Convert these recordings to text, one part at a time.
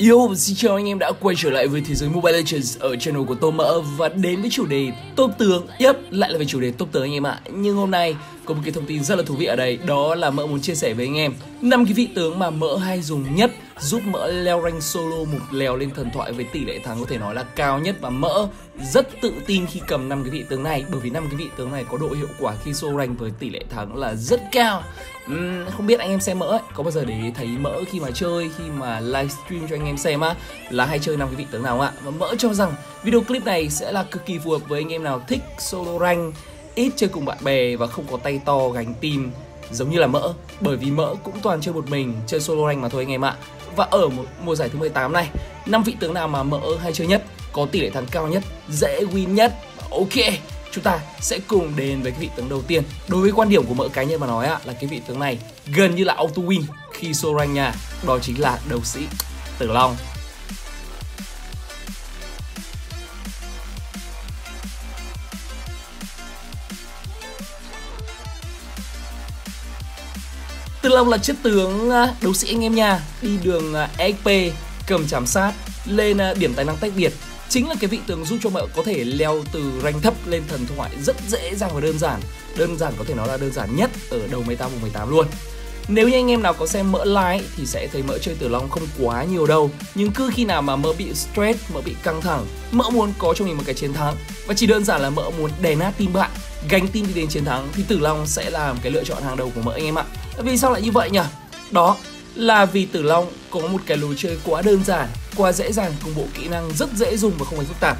Yo, xin chào anh em đã quay trở lại với thế giới Mobile Legends ở channel của Tô Mỡ và đến với chủ đề top tướng. Yep, lại là về chủ đề top tướng anh em ạ. Nhưng hôm nay có một cái thông tin rất là thú vị ở đây, đó là Mỡ muốn chia sẻ với anh em năm cái vị tướng mà Mỡ hay dùng nhất giúp Mỡ leo rank solo một lèo lên thần thoại với tỷ lệ thắng có thể nói là cao nhất và Mỡ rất tự tin khi cầm năm cái vị tướng này bởi vì năm cái vị tướng này có độ hiệu quả khi solo rank với tỷ lệ thắng là rất cao. Uhm, không biết anh em xem Mỡ ấy, có bao giờ để thấy Mỡ khi mà chơi khi mà livestream cho anh em xem á là hay chơi năm cái vị tướng nào ạ? Và Mỡ cho rằng video clip này sẽ là cực kỳ phù hợp với anh em nào thích solo rank ít chơi cùng bạn bè và không có tay to gánh team giống như là mỡ bởi vì mỡ cũng toàn chơi một mình chơi solo rank mà thôi anh em ạ và ở một, mùa giải thứ 18 này, năm vị tướng nào mà mỡ hay chơi nhất, có tỷ lệ thắng cao nhất, dễ win nhất? Ok, chúng ta sẽ cùng đến với cái vị tướng đầu tiên. Đối với quan điểm của mỡ cá nhân mà nói á là cái vị tướng này gần như là auto win khi show rank nhà đó chính là đấu sĩ tử long. Tử Long là chiếc tướng à, đấu sĩ anh em nha Đi đường à, EXP, cầm chảm sát, lên à, điểm tài năng tách biệt. Chính là cái vị tướng giúp cho bạn có thể leo từ rank thấp lên thần thoại rất dễ dàng và đơn giản. Đơn giản có thể nói là đơn giản nhất ở đầu meta vùng 18 luôn. Nếu như anh em nào có xem mỡ like thì sẽ thấy mỡ chơi tử long không quá nhiều đâu. Nhưng cứ khi nào mà mỡ bị stress, mỡ bị căng thẳng Mỡ muốn có cho mình một cái chiến thắng. Và chỉ đơn giản là mỡ muốn đè nát team bạn Gánh team đi đến chiến thắng Thì tử long sẽ là cái lựa chọn hàng đầu của mỡ anh em ạ. Vì sao lại như vậy nhỉ? Đó là vì tử long có một cái lối chơi quá đơn giản, Quá dễ dàng, cùng bộ kỹ năng rất dễ dùng và không hề phức tạp.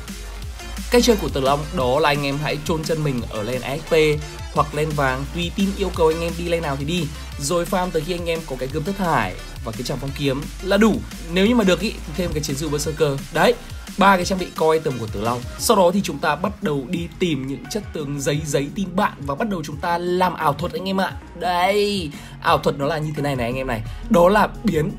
Cách chơi của Tử Long đó là anh em hãy chôn chân mình ở lên sp hoặc lên vàng, tùy team yêu cầu anh em đi lên nào thì đi. Rồi farm tới khi anh em có cái gươm thất hải và cái tràng phong kiếm là đủ. Nếu như mà được ý, thì thêm cái chiến dư berserker. Đấy ba cái trang bị coi tầm của tử long. Sau đó thì chúng ta bắt đầu đi tìm những chất tướng giấy giấy tin bạn và bắt đầu chúng ta làm ảo thuật anh em ạ. Đây, ảo thuật nó là như thế này này anh em này. Đó là biến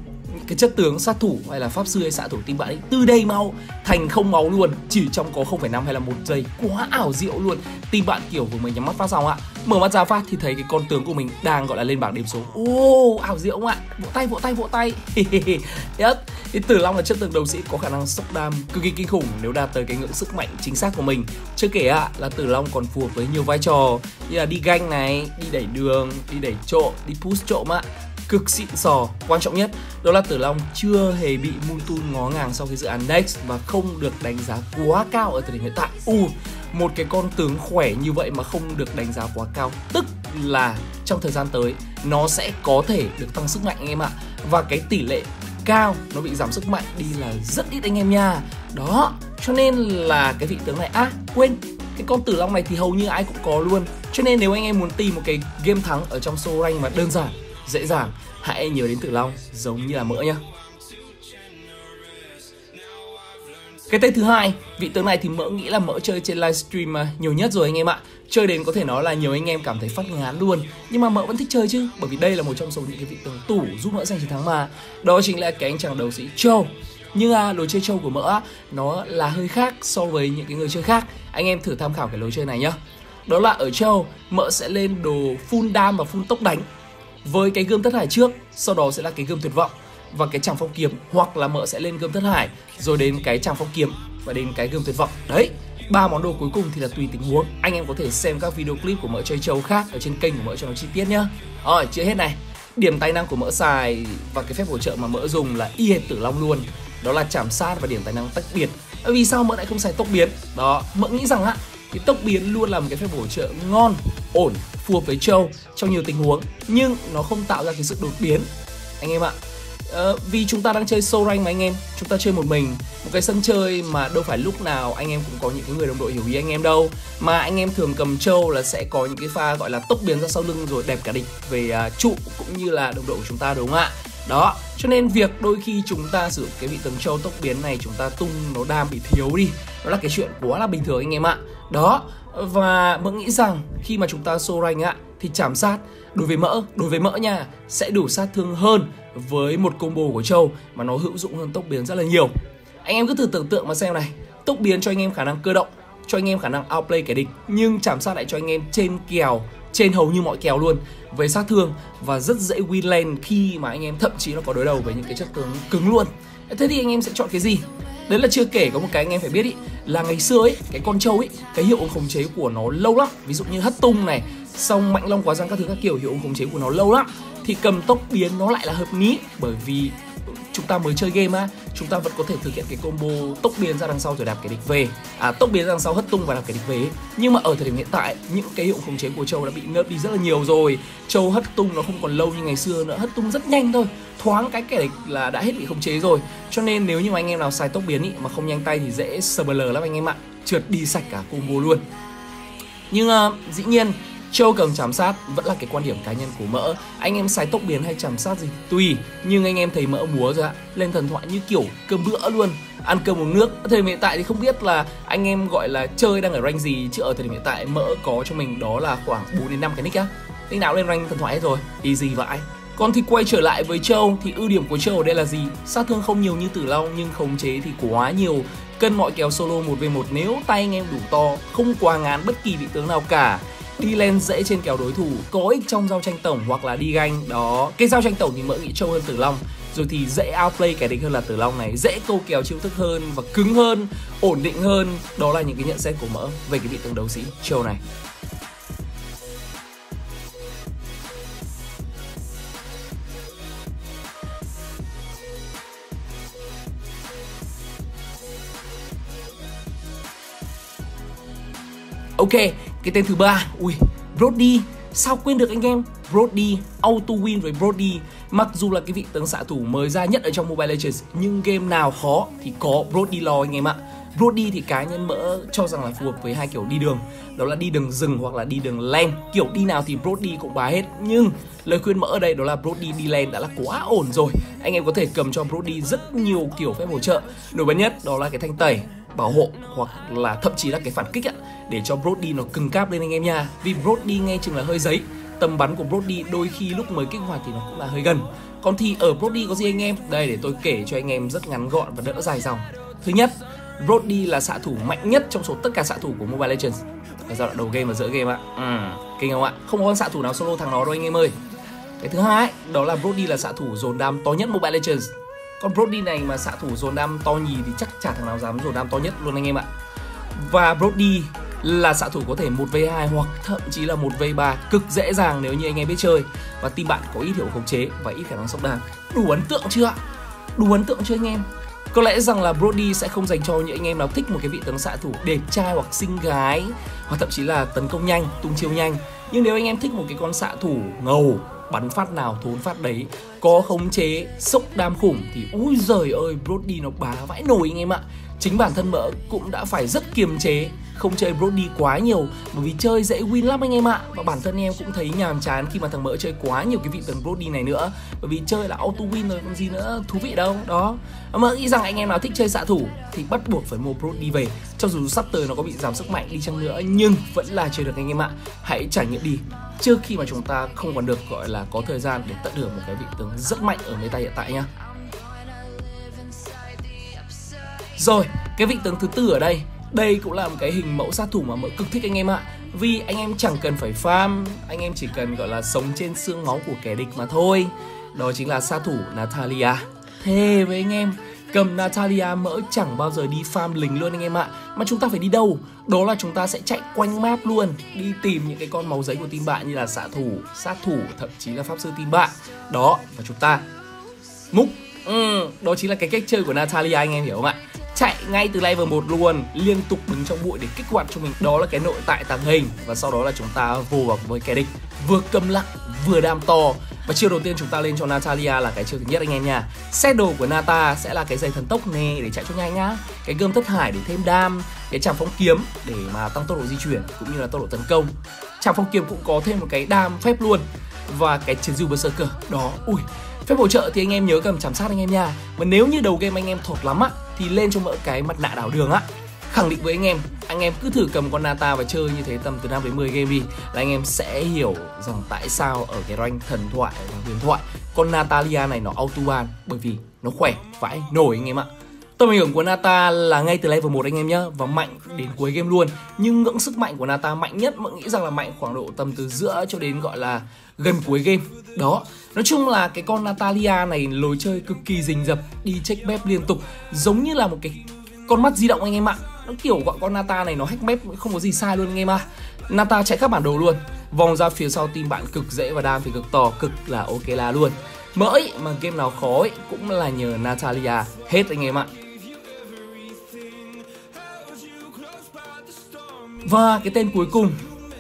cái chất tướng sát thủ hay là pháp sư hay xạ thủ team bạn ấy từ đây mau thành không máu luôn chỉ trong có 0,5 hay là một giây quá ảo diệu luôn. Team bạn kiểu vừa mới nhắm mắt phát xong ạ mở mắt ra phát thì thấy cái con tướng của mình đang gọi là lên bảng điểm số. Ô oh, ảo diệu không ạ? Vỗ tay vỗ tay vỗ tay. Yes. thì tử long là chất tướng đấu sĩ có khả năng sốc đam cực kỳ kinh khủng nếu đạt tới cái ngưỡng sức mạnh chính xác của mình. Chưa kể ạ là tử long còn phù hợp với nhiều vai trò như là đi ganh này đi đẩy đường đi đẩy trộm đi push trộm ạ cực xịn sò. Quan trọng nhất đó là tử long chưa hề bị Moontoon ngó ngàng sau cái dự án Next và không được đánh giá quá cao ở thời điểm hiện tại. U uh, một cái con tướng khỏe như vậy mà không được đánh giá quá cao. Tức là trong thời gian tới nó sẽ có thể được tăng sức mạnh anh em ạ. Và cái tỷ lệ cao nó bị giảm sức mạnh đi là rất ít anh em nha. Đó cho nên là cái vị tướng này à quên. Cái con tử long này thì hầu như ai cũng có luôn. Cho nên nếu anh em muốn tìm một cái game thắng ở trong show rank mà đơn giản dễ dàng hãy nhớ đến Tử Long giống như là mỡ nhá. Cái tên thứ hai, vị tướng này thì mỡ nghĩ là mỡ chơi trên livestream à, nhiều nhất rồi anh em ạ. Chơi đến có thể nói là nhiều anh em cảm thấy phát ngán luôn. Nhưng mà mỡ vẫn thích chơi chứ, bởi vì đây là một trong số những cái vị tướng tủ giúp mỡ giành chiến thắng mà. Đó chính là cái anh chàng đấu sĩ Châu. Nhưng à, lối chơi Châu của mỡ nó là hơi khác so với những cái người chơi khác. Anh em thử tham khảo cái lối chơi này nhá. Đó là ở Châu, mỡ sẽ lên đồ full dam và full tốc đánh với cái gươm thất hải trước, sau đó sẽ là cái gươm tuyệt vọng và cái tràng phong kiếm, hoặc là mợ sẽ lên gươm thất hải, rồi đến cái tràng phong kiếm và đến cái gươm tuyệt vọng. Đấy, ba món đồ cuối cùng thì là tùy tình huống. Anh em có thể xem các video clip của mợ chơi châu khác ở trên kênh của mợ cho nó chi tiết nhá. Rồi, chưa hết này. Điểm tài năng của mỡ xài và cái phép hỗ trợ mà mỡ dùng là y hệt tử long luôn. Đó là chạm sát và điểm tài năng tách biệt. Vì sao mỡ lại không xài tốc biến? Đó, mỡ nghĩ rằng á, cái tốc biến luôn là một cái phép bổ trợ ngon, ổn phù hợp với châu trong nhiều tình huống nhưng nó không tạo ra cái sự đột biến. Anh em ạ Ờ, vì chúng ta đang chơi solo rank mà anh em chúng ta chơi một mình một cái sân chơi mà đâu phải lúc nào anh em cũng có những cái người đồng đội hiểu ý anh em đâu. Mà anh em thường cầm châu là sẽ có những cái pha gọi là tốc biến ra sau lưng rồi đẹp cả địch về uh, trụ cũng như là đồng đội của chúng ta đúng không ạ? Đó cho nên việc đôi khi chúng ta sử dụng cái vị tướng châu tốc biến này chúng ta tung nó đam bị thiếu đi đó là cái chuyện quá là bình thường anh em ạ. Đó và mỡ nghĩ rằng khi mà chúng ta xô rank ạ thì chạm sát đối với mỡ, đối với mỡ nha, sẽ đủ sát thương hơn với một combo của châu mà nó hữu dụng hơn tốc biến rất là nhiều. Anh em cứ thử tưởng tượng mà xem này, tốc biến cho anh em khả năng cơ động, cho anh em khả năng outplay kẻ địch, nhưng chạm sát lại cho anh em trên kèo, trên hầu như mọi kèo luôn, với sát thương và rất dễ win lane khi mà anh em thậm chí là có đối đầu với những cái chất tướng cứng luôn. Thế thì anh em sẽ chọn cái gì? Đấy là chưa kể có một cái anh em phải biết ý, là ngày xưa ấy cái con trâu ấy cái hiệu ứng khống chế của nó lâu lắm. Ví dụ như hất tung này, xong mạnh long quá răng các thứ các kiểu, hiệu ứng khống chế của nó lâu lắm. Thì cầm tốc biến nó lại là hợp lý bởi vì chúng ta mới chơi game á chúng ta vẫn có thể thực hiện cái combo tốc biến ra đằng sau rồi đạp cái địch về. À tốc biến ra đằng sau hất tung và đạp cái địch về nhưng mà ở thời điểm hiện tại những cái hiệu khống chế của châu đã bị ngợp đi rất là nhiều rồi. Châu hất tung nó không còn lâu như ngày xưa nữa hất tung rất nhanh thôi. Thoáng cái kẻ địch là đã hết bị khống chế rồi. Cho nên nếu như mà anh em nào xài tốc biến ý mà không nhanh tay thì dễ sờ lắm anh em ạ. Trượt đi sạch cả combo luôn. Nhưng uh, dĩ nhiên Châu cầm chám sát vẫn là cái quan điểm cá nhân của mỡ. Anh em xài tốc biến hay chám sát gì? Tùy Nhưng anh em thấy mỡ múa rồi ạ. Lên thần thoại như kiểu cơm bữa luôn. Ăn cơm uống nước. Thời điểm hiện tại thì không biết là anh em gọi là chơi đang ở rank gì Chứ ở thời điểm hiện tại mỡ có cho mình đó là khoảng 4 đến 5 cái nick á. Nick nào lên rank thần thoại hết rồi Easy vãi còn thì quay trở lại với Châu thì ưu điểm của Châu ở đây là gì? Sát thương không nhiều như Tử Long nhưng khống chế thì quá nhiều. Cân mọi kéo solo 1v1 nếu tay anh em đủ to, không quá ngán bất kỳ vị tướng nào cả đi lên dễ trên kèo đối thủ có ích trong giao tranh tổng hoặc là đi ganh. Đó cái giao tranh tổng thì mỡ nghĩ trâu hơn tử long. Rồi thì dễ outplay kẻ địch hơn là tử long này dễ câu kèo chiêu thức hơn và cứng hơn ổn định hơn. Đó là những cái nhận xét của mỡ về cái vị tướng đấu sĩ trâu này. Ok, cái tên thứ ba, ui, Brody, sao quên được anh em? Brody, auto win với Brody. Mặc dù là cái vị tướng xạ thủ mới ra nhất ở trong Mobile Legends, nhưng game nào khó thì có Brody lo anh em ạ. Brody thì cá nhân mỡ cho rằng là phù hợp với hai kiểu đi đường. Đó là đi đường rừng hoặc là đi đường len Kiểu đi nào thì Brody cũng bá hết. Nhưng lời khuyên mỡ ở đây đó là Brody đi len đã là quá ổn rồi. Anh em có thể cầm cho Brody rất nhiều kiểu phép hỗ trợ. Nổi bật nhất đó là cái thanh tẩy bảo hộ hoặc là thậm chí là cái phản kích ạ để cho Brody nó cứng cáp lên anh em nha. Vì Brody nghe chừng là hơi giấy tầm bắn của Brody đôi khi lúc mới kích hoạt thì nó cũng là hơi gần. Còn thì ở Brody có gì anh em? Đây để tôi kể cho anh em rất ngắn gọn và đỡ dài dòng. Thứ nhất Brody là xạ thủ mạnh nhất trong số tất cả xạ thủ của Mobile Legends. Ở giai đoạn đầu game và giữa game ạ. Ừ, kinh không ạ? Không có con xạ thủ nào solo thằng nó đâu anh em ơi. Cái thứ hai đó là Brody là xạ thủ dồn đam to nhất Mobile Legends con Brody này mà xạ thủ dồn đam to nhì thì chắc chả thằng nào dám dồn đam to nhất luôn anh em ạ và Brody là xạ thủ có thể 1v2 hoặc thậm chí là 1v3 cực dễ dàng nếu như anh em biết chơi và team bạn có ít hiểu khống chế và ít khả năng sốc đàn. đủ ấn tượng chưa ạ đủ ấn tượng chưa anh em có lẽ rằng là Brody sẽ không dành cho những anh em nào thích một cái vị tướng xạ thủ đẹp trai hoặc xinh gái hoặc thậm chí là tấn công nhanh, tung chiêu nhanh. Nhưng nếu anh em thích một cái con xạ thủ ngầu, bắn phát nào thốn phát đấy, có khống chế, sốc đam khủng thì ui giời ơi Brody nó bá vãi nồi anh em ạ. Chính bản thân mỡ cũng đã phải rất kiềm chế không chơi Brody quá nhiều bởi vì chơi dễ win lắm anh em ạ. Và bản thân em cũng thấy nhàm chán khi mà thằng mỡ chơi quá nhiều cái vị tướng Brody này nữa bởi vì chơi là auto win rồi còn gì nữa thú vị đâu đó. Ờ, mà nghĩ rằng anh em nào thích chơi xạ thủ thì bắt buộc phải mua pro đi về. Cho dù sắp tới nó có bị giảm sức mạnh đi chăng nữa, nhưng vẫn là chơi được anh em ạ. Hãy trải nghiệm đi. Trước khi mà chúng ta không còn được, gọi là, có thời gian để tận hưởng một cái vị tướng rất mạnh ở meta hiện tại nhá. Rồi, cái vị tướng thứ tư ở đây. Đây cũng là một cái hình mẫu sát thủ mà mỡ cực thích anh em ạ. Vì anh em chẳng cần phải farm, Anh em chỉ cần, gọi là, sống trên xương máu của kẻ địch mà thôi. Đó chính là sát thủ Natalia Thề với anh em Cầm Natalia mỡ chẳng bao giờ đi farm lính luôn anh em ạ. Mà chúng ta phải đi đâu? Đó là chúng ta sẽ chạy quanh map luôn Đi tìm những cái con máu giấy của team bạn như là xạ thủ, sát thủ, thậm chí là pháp sư team bạn. Đó, và chúng ta múc. Ừ, đó chính là cái cách chơi của Natalia anh em hiểu không ạ? chạy ngay từ level 1 luôn liên tục đứng trong bụi để kích hoạt cho mình. Đó là cái nội tại tàng hình. Và sau đó là chúng ta vô vào với kẻ địch. Vừa cầm lặng vừa đam to và chiêu đầu tiên chúng ta lên cho Natalia là cái chiêu thứ nhất anh em nha. Set đồ của Nata sẽ là cái giày thần tốc nè để chạy cho nhanh nhá. Cái gươm thất hải để thêm đam, Cái tràng phóng kiếm để mà tăng tốc độ di chuyển cũng như là tốc độ tấn công. Tràng phóng kiếm cũng có thêm một cái đam phép luôn. Và cái chiến dư berserker, đó, Ui. Phép hỗ trợ thì anh em nhớ cầm chạm sát anh em nha. Và nếu như đầu game anh em thột lắm á, Thì lên cho mỡ cái mặt nạ đảo đường á. Khẳng định với anh em anh em cứ thử cầm con Nata và chơi như thế tầm từ 5 đến 10 game đi, Là anh em sẽ hiểu rằng tại sao ở cái rank thần thoại và huyền thoại, Con Natalia này nó auto ban, Bởi vì nó khỏe, vãi nổi anh em ạ. Tầm ảnh hưởng của Nata là ngay từ level 1 anh em nhé Và mạnh đến cuối game luôn. Nhưng ngưỡng sức mạnh của Nata mạnh nhất Mọi nghĩ rằng là mạnh khoảng độ tầm từ giữa cho đến gọi là gần cuối game. Đó, Nói chung là cái con Natalia này lối chơi cực kỳ rình rập, Đi check map liên tục, Giống như là một cái con mắt di động anh em ạ. Nó kiểu gọi con Nata này nó hack map không có gì sai luôn anh em ạ. Nata chạy khắp bản đồ luôn. Vòng ra phía sau team bạn cực dễ và đam thì cực to Cực là ok là luôn. Mỡi mà game nào khó ấy, cũng là nhờ Natalia. Hết anh em ạ. Và cái tên cuối cùng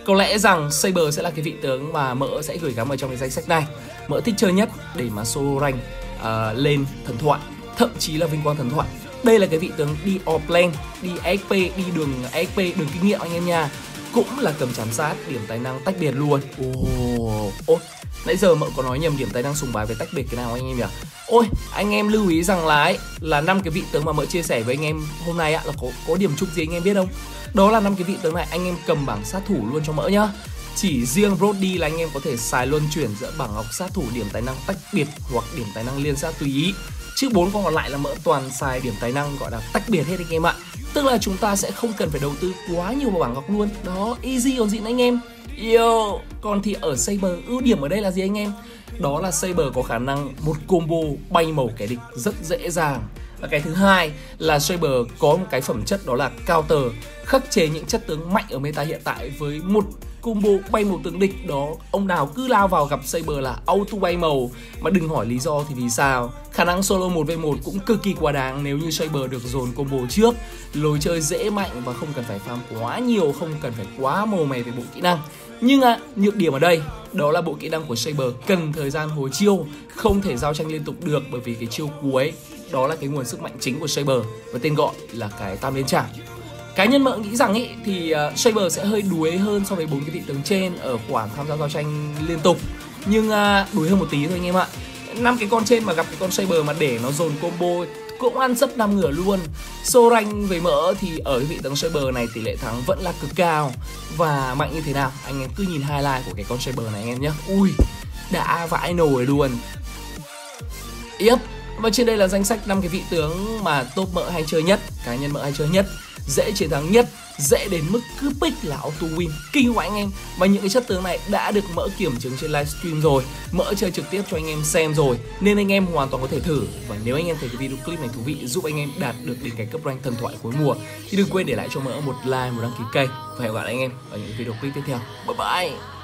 có lẽ rằng Saber sẽ là cái vị tướng mà mỡ sẽ gửi gắm ở trong cái danh sách này. Mỡ thích chơi nhất để mà solo rank uh, lên thần thoại thậm chí là vinh quang thần thoại đây là cái vị tướng đi offlane đi XP đi đường XP đường kinh nghiệm anh em nha. Cũng là cầm chám sát điểm tài năng tách biệt luôn. Ồ. Oh. nãy giờ mợ có nói nhầm điểm tài năng sùng bái về tách biệt cái nào anh em nhỉ? Ôi anh em lưu ý rằng là ấy là năm cái vị tướng mà mợ chia sẻ với anh em hôm nay ạ là có có điểm chung gì anh em biết không? Đó là năm cái vị tướng này anh em cầm bảng sát thủ luôn cho mỡ nhá. Chỉ riêng Brody là anh em có thể xài luân chuyển giữa bảng ngọc sát thủ điểm tài năng tách biệt hoặc điểm tài năng liên sát tùy ý chứ bốn con còn lại là mỡ toàn xài điểm tài năng gọi là tách biệt hết anh em ạ. Tức là chúng ta sẽ không cần phải đầu tư quá nhiều vào bảng ngọc luôn. Đó easy còn gì nữa anh em. Yo, còn thì ở Saber ưu điểm ở đây là gì anh em? Đó là Saber có khả năng một combo bay màu kẻ địch rất dễ dàng. Và cái thứ hai là Saber có một cái phẩm chất đó là counter khắc chế những chất tướng mạnh ở meta hiện tại với một combo bay màu tướng địch. Đó ông nào cứ lao vào gặp Saber là auto bay màu. Mà đừng hỏi lý do thì vì sao khả năng solo 1v1 cũng cực kỳ quá đáng nếu như Shaper được dồn combo trước. Lối chơi dễ mạnh và không cần phải farm quá nhiều không cần phải quá mồ mè về bộ kỹ năng. Nhưng à, nhược điểm ở đây đó là bộ kỹ năng của Saber cần thời gian hồi chiêu không thể giao tranh liên tục được bởi vì cái chiêu cuối đó là cái nguồn sức mạnh chính của Saber và tên gọi là cái tam liên trảm. Cá nhân mợ nghĩ rằng ý thì uh, Saber sẽ hơi đuối hơn so với bốn cái vị tướng trên ở khoản tham gia giao tranh liên tục. Nhưng uh, đuối hơn một tí thôi anh em ạ năm cái con trên mà gặp cái con Saber mà để nó dồn combo cũng ăn rất năm ngửa luôn. Sô ranh về mỡ thì ở cái vị tướng Saber này tỷ lệ thắng vẫn là cực cao. Và mạnh như thế nào? Anh em cứ nhìn highlight của cái con Saber này anh em nhé. Ui đã vãi nồi luôn. Yep và trên đây là danh sách năm cái vị tướng mà top mỡ hay chơi nhất, cá nhân mỡ hay chơi nhất, dễ chiến thắng nhất, dễ đến mức cứ pick là auto win. Kinh quá anh em. Và những cái chất tướng này đã được mỡ kiểm chứng trên livestream rồi mỡ chơi trực tiếp cho anh em xem rồi nên anh em hoàn toàn có thể thử. Và nếu anh em thấy cái video clip này thú vị giúp anh em đạt được đỉnh cảnh cấp rank thần thoại cuối mùa thì đừng quên để lại cho mỡ một like một đăng ký kênh. Và hẹn gặp lại anh em ở những video clip tiếp theo. Bye bye!